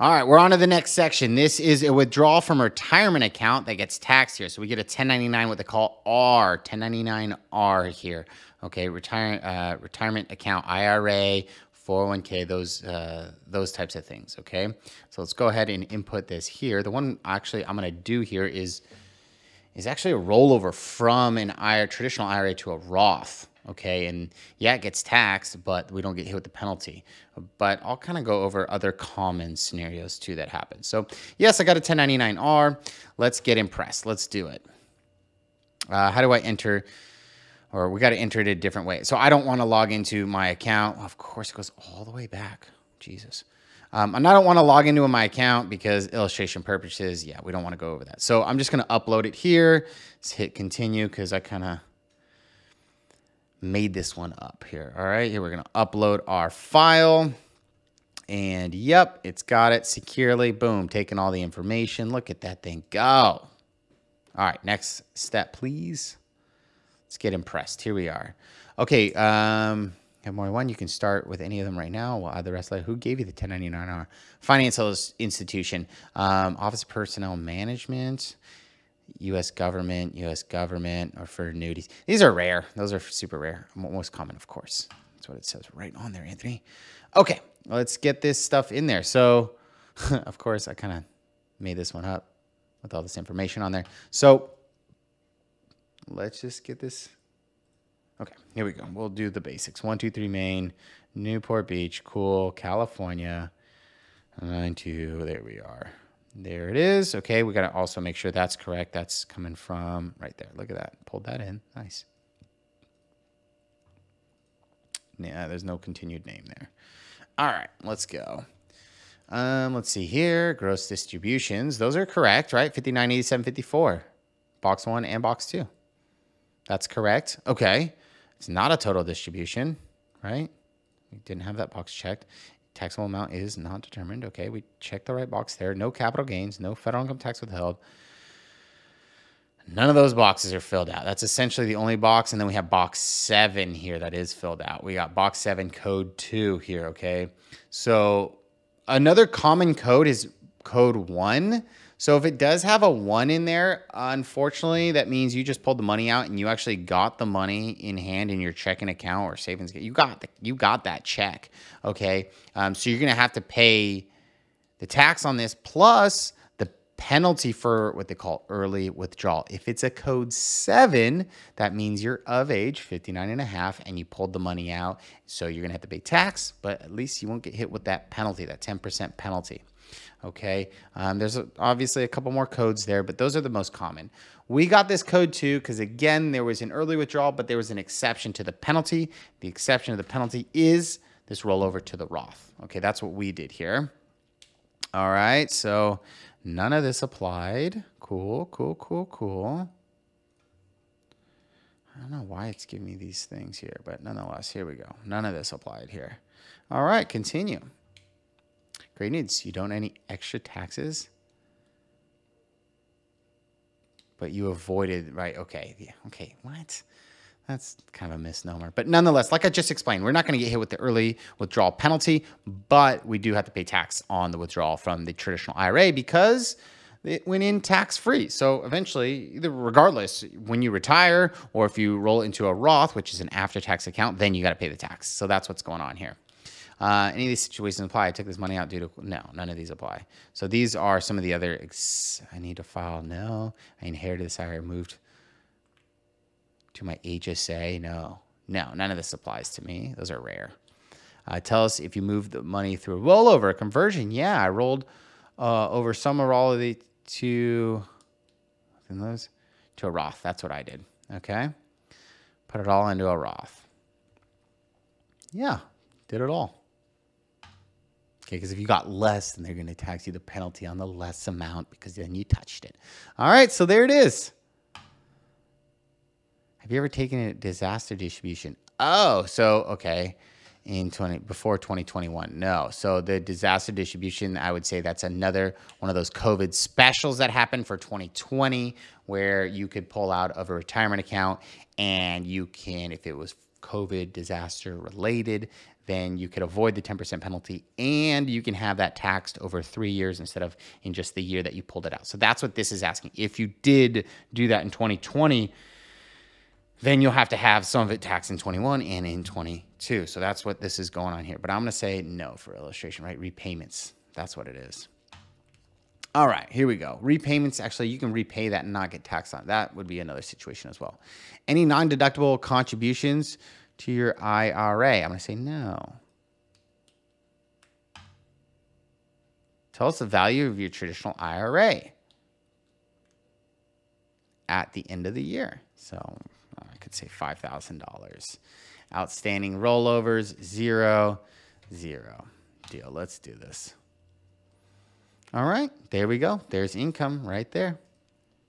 All right, we're on to the next section. This is a withdrawal from retirement account that gets taxed here. So we get a 1099, what they call R, 1099R here. Okay, retire, uh, retirement account, IRA, 401k, those uh, those types of things. Okay, so let's go ahead and input this here. The one actually I'm going to do here is is actually a rollover from an IRA, traditional IRA to a Roth okay? And yeah, it gets taxed, but we don't get hit with the penalty. But I'll kind of go over other common scenarios too that happen. So yes, I got a 1099R. Let's get impressed. Let's do it. Uh, how do I enter? Or we got to enter it a different way. So I don't want to log into my account. Of course, it goes all the way back. Jesus. Um, and I don't want to log into my account because illustration purposes, yeah, we don't want to go over that. So I'm just going to upload it here. Let's hit continue because I kind of made this one up here. All right, here we're going to upload our file. And yep, it's got it securely. Boom, taking all the information. Look at that thing go. All right, next step, please. Let's get impressed. Here we are. Okay, um, have more than one. You can start with any of them right now. We'll add the rest later. Who gave you the 1099R? Financial institution, um, Office Personnel Management. U.S. government, U.S. government, or for annuities. These are rare. Those are super rare. Most common, of course. That's what it says right on there, Anthony. Okay, let's get this stuff in there. So, of course, I kind of made this one up with all this information on there. So, let's just get this. Okay, here we go. We'll do the basics. One, two, three, Main, Newport Beach, cool, California. Nine, two, there we are. There it is. Okay, we got to also make sure that's correct. That's coming from right there. Look at that. Pulled that in. Nice. Yeah, there's no continued name there. All right, let's go. Um, let's see here. Gross distributions. Those are correct, right? 59, 87, 54. Box one and box two. That's correct. Okay. It's not a total distribution, right? We didn't have that box checked. Taxable amount is not determined. Okay, we check the right box there. No capital gains, no federal income tax withheld. None of those boxes are filled out. That's essentially the only box. And then we have box seven here that is filled out. We got box seven, code two here. Okay. So another common code is code one. So if it does have a one in there, unfortunately, that means you just pulled the money out and you actually got the money in hand in your checking account or savings. You got the, you got that check. Okay, um, so you're gonna have to pay the tax on this plus the penalty for what they call early withdrawal. If it's a code seven, that means you're of age, 59 and a half, and you pulled the money out. So you're gonna have to pay tax, but at least you won't get hit with that penalty, that 10% penalty. Okay, um, there's obviously a couple more codes there, but those are the most common. We got this code two because again, there was an early withdrawal, but there was an exception to the penalty. The exception to the penalty is this rollover to the Roth. Okay, that's what we did here. All right, so none of this applied. Cool, cool, cool, cool. I don't know why it's giving me these things here, but nonetheless, here we go. None of this applied here. All right, continue. Great news. You don't any extra taxes. But you avoided, right? Okay. Yeah, okay. What? That's kind of a misnomer. But nonetheless, like I just explained, we're not going to get hit with the early withdrawal penalty, but we do have to pay tax on the withdrawal from the traditional IRA because it went in tax free. So eventually, regardless, when you retire or if you roll into a Roth, which is an after tax account, then you got to pay the tax. So that's what's going on here. Uh, any of these situations apply? I took this money out due to no, none of these apply. So these are some of the other. Ex- I need to file. No, I inherited this. I moved to my HSA. No, no, none of this applies to me. Those are rare. Uh, tell us if you moved the money through a rollover, a conversion. Yeah, I rolled uh, over some or all of the to those to a Roth. That's what I did. Okay, put it all into a Roth. Yeah, did it all. Okay, because if you got less, then they're going to tax you the penalty on the less amount because then you touched it. All right, so there it is. Have you ever taken a disaster distribution? Oh, so okay. In 20 before 2021. No. So the disaster distribution, I would say that's another one of those COVID specials that happened for 2020 where you could pull out of a retirement account and you can if it was COVID disaster related, then you could avoid the 10% penalty and you can have that taxed over three years instead of in just the year that you pulled it out. So that's what this is asking. If you did do that in 2020, then you'll have to have some of it taxed in 21 and in 22. So that's what this is going on here. But I'm going to say no for illustration, right? Repayments. That's what it is. All right, here we go. Repayments, actually, you can repay that and not get taxed on. That would be another situation as well. Any non deductible contributions to your IRA? I'm going to say no. Tell us the value of your traditional IRA at the end of the year. So I could say $5,000. Outstanding rollovers, zero, zero. Deal. Let's do this. All right, there we go. There's income right there.